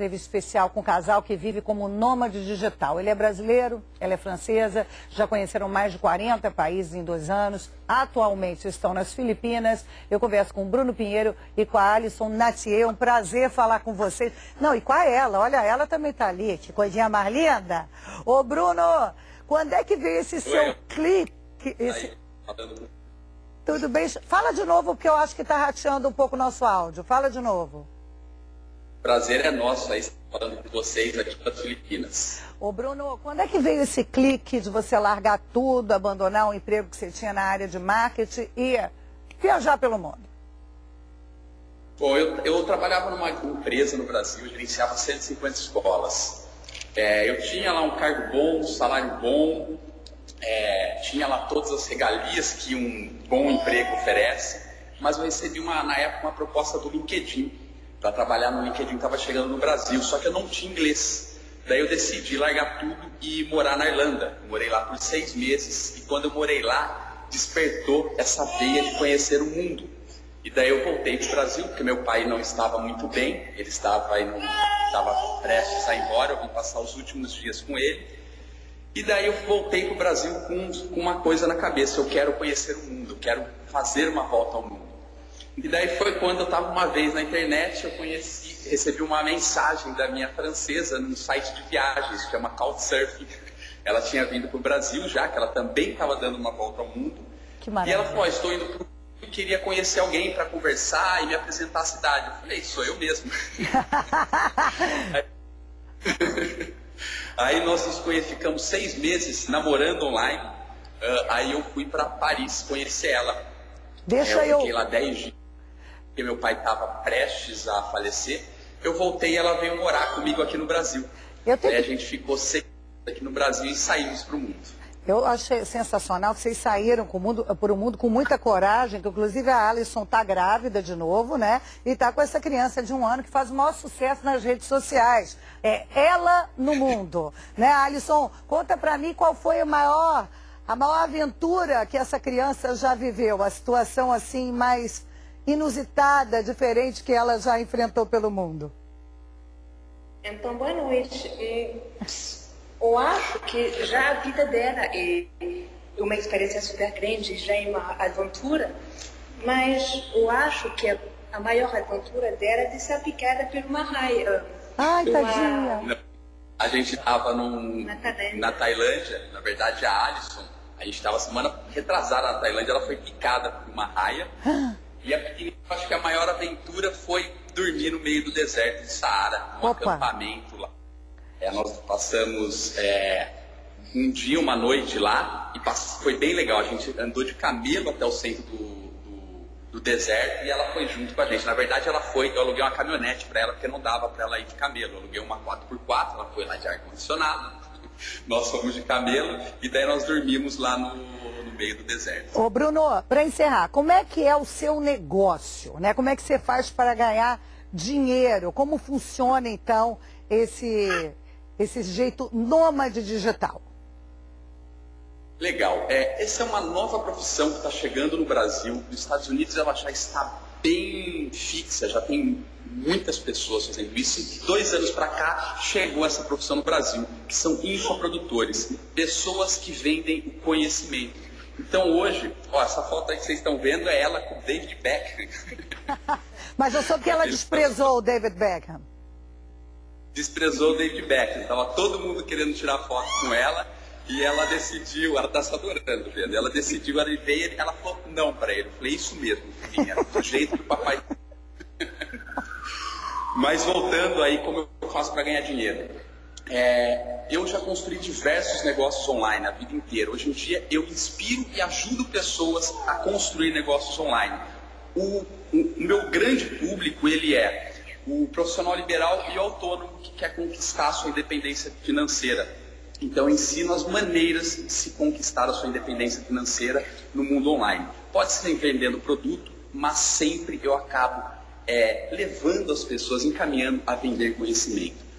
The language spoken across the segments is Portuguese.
entrevista especial com um casal que vive como nômade digital. Ele é brasileiro, ela é francesa, já conheceram mais de 40 países em dois anos. Atualmente estão nas Filipinas. Eu converso com o Bruno Pinheiro e com a Alison Natier. Um prazer falar com vocês. Não, e com a ela. Olha, ela também está ali. Que coisinha mais linda. Ô, Bruno, quando é que veio esse seu clipe? Esse... Tudo bem? Fala de novo, porque eu acho que está rateando um pouco o nosso áudio. Fala de novo. Prazer é nosso aí falando com vocês aqui das Filipinas. Ô Bruno, quando é que veio esse clique de você largar tudo, abandonar o emprego que você tinha na área de marketing e viajar pelo mundo? Bom, eu, eu trabalhava numa empresa no Brasil, gerenciava 150 escolas. É, eu tinha lá um cargo bom, um salário bom, é, tinha lá todas as regalias que um bom emprego oferece, mas eu recebi uma, na época uma proposta do LinkedIn para trabalhar no LinkedIn estava chegando no Brasil, só que eu não tinha inglês. Daí eu decidi largar tudo e morar na Irlanda. Morei lá por seis meses e quando eu morei lá, despertou essa veia de conhecer o mundo. E daí eu voltei para o Brasil, porque meu pai não estava muito bem, ele estava, aí estava prestes a ir embora, eu vim passar os últimos dias com ele. E daí eu voltei para o Brasil com, com uma coisa na cabeça, eu quero conhecer o mundo, eu quero fazer uma volta ao mundo. E daí foi quando eu estava uma vez na internet, eu conheci, recebi uma mensagem da minha francesa num site de viagens, chama Couchsurfing. Ela tinha vindo para o Brasil já, que ela também estava dando uma volta ao mundo. Que maravilha. E ela falou, estou indo para e queria conhecer alguém para conversar e me apresentar a cidade. Eu falei, sou eu mesmo. aí nós nos conhecemos, ficamos seis meses namorando online. Uh, aí eu fui para Paris conhecer ela. Deixa eu. Eu fiquei lá dez dias porque meu pai estava prestes a falecer, eu voltei e ela veio morar comigo aqui no Brasil. Eu tenho... a gente ficou seis aqui no Brasil e saímos para o mundo. Eu achei sensacional que vocês saíram o mundo, por o mundo com muita coragem, que inclusive a Alison está grávida de novo, né? E está com essa criança de um ano que faz o maior sucesso nas redes sociais. É ela no mundo, né? Alison, conta para mim qual foi a maior, a maior aventura que essa criança já viveu, a situação assim mais inusitada, diferente que ela já enfrentou pelo mundo? Então, boa noite. Eu acho que já a vida dela é uma experiência super grande, já é uma aventura, mas eu acho que a maior aventura dela é de ser picada por uma raia. Ai, uma... tadinha. A gente estava na, na Tailândia, na verdade a Alison, a gente estava semana retrasada na Tailândia, ela foi picada por uma raia. E a pequenininha, acho que a maior aventura foi dormir no meio do deserto de Saara, um Opa. acampamento lá. É, nós passamos é, um dia, uma noite lá, e foi bem legal. A gente andou de camelo até o centro do, do, do deserto e ela foi junto com a gente. Na verdade, ela foi, eu aluguei uma caminhonete para ela, porque não dava para ela ir de camelo. Eu aluguei uma 4x4, ela foi lá de ar-condicionado. Nós fomos de camelo e daí nós dormimos lá no, meio do deserto. Ô Bruno, para encerrar, como é que é o seu negócio? Né? Como é que você faz para ganhar dinheiro? Como funciona então esse, esse jeito nômade digital? Legal. É, essa é uma nova profissão que está chegando no Brasil. Nos Estados Unidos ela já está bem fixa, já tem muitas pessoas fazendo isso. Dois anos para cá chegou essa profissão no Brasil, que são infoprodutores, pessoas que vendem o conhecimento. Então hoje, ó, essa foto aí que vocês estão vendo é ela com o David Beckham. Mas eu soube que ela desprezou o David Beckham. Desprezou o David Beckham. Estava todo mundo querendo tirar foto com ela e ela decidiu, ela está se adorando, vendo? Ela decidiu, ela veio, ela falou não para ele. Eu falei, isso mesmo, filhinha, do jeito que o papai. Mas voltando aí, como eu faço para ganhar dinheiro? É, eu já construí diversos negócios online a vida inteira. Hoje em dia eu inspiro e ajudo pessoas a construir negócios online. O, o, meu grande público ele é o profissional liberal e autônomo que quer conquistar a sua independência financeira. Então eu ensino as maneiras de se conquistar a sua independência financeira no mundo online. Pode ser vendendo produto, mas sempre eu acabo é, levando as pessoas, encaminhando a vender conhecimento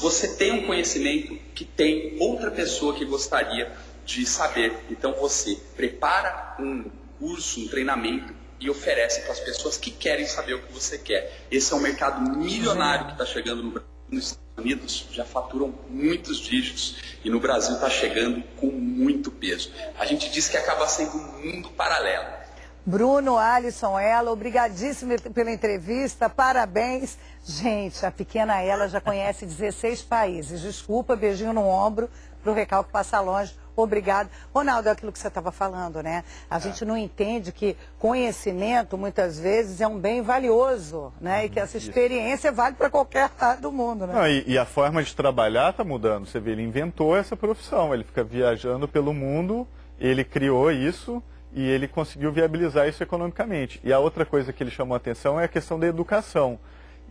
você tem um conhecimento que tem outra pessoa que gostaria de saber. Então você prepara um curso, um treinamento e oferece para as pessoas que querem saber o que você quer. Esse é um mercado milionário que está chegando no Brasil. nos Estados Unidos já faturam muitos dígitos e no Brasil está chegando com muito peso. A gente diz que acaba sendo um mundo paralelo. Bruno, Alisson, ela, obrigadíssimo pela entrevista, parabéns. Gente, a pequena ela já conhece 16 países. Desculpa, beijinho no ombro para o recalque passar longe. Obrigado. Ronaldo, é aquilo que você estava falando, né? A é. gente não entende que conhecimento, muitas vezes, é um bem valioso, né? E que essa experiência Isso. vale para qualquer lado do mundo, né? Não, e, e, a forma de trabalhar está mudando. Você vê, ele inventou essa profissão, ele fica viajando pelo mundo, ele criou isso e ele conseguiu viabilizar isso economicamente. E a outra coisa que ele chamou a atenção é a questão da educação.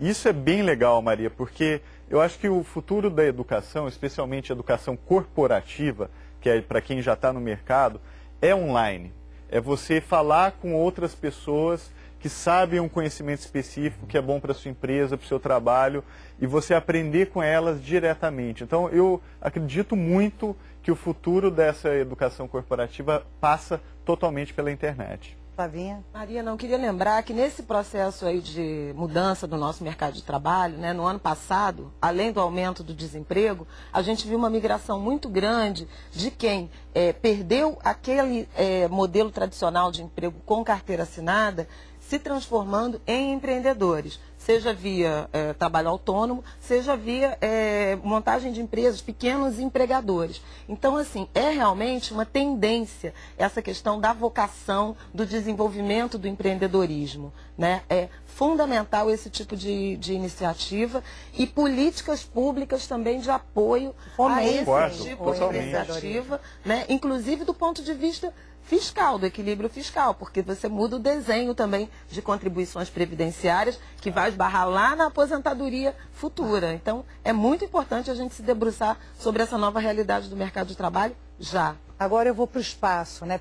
Isso é bem legal, Maria, porque eu acho que o futuro da educação, especialmente a educação corporativa, que é para quem já está no mercado, é online. É você falar com outras pessoas que sabem um conhecimento específico que é bom para sua empresa, para o seu trabalho, e você aprender com elas diretamente. Então, eu acredito muito que o futuro dessa educação corporativa passa totalmente pela internet. Flavinha? Maria, não queria lembrar que nesse processo aí de mudança do nosso mercado de trabalho, né, no ano passado, além do aumento do desemprego, a gente viu uma migração muito grande de quem é, perdeu aquele é, modelo tradicional de emprego com carteira assinada se transformando em empreendedores, seja via é, trabalho autônomo, seja via é, montagem de empresas, pequenos empregadores. Então, assim, é realmente uma tendência essa questão da vocação, do desenvolvimento do empreendedorismo. Né? É fundamental esse tipo de, de iniciativa e políticas públicas também de apoio a esse tipo de iniciativa, né? inclusive do ponto de vista fiscal, do equilíbrio fiscal, porque você muda o desenho também de contribuições previdenciárias que vai esbarrar lá na aposentadoria futura. Então, é muito importante a gente se debruçar sobre essa nova realidade do mercado de trabalho já. Agora eu vou para o espaço, né?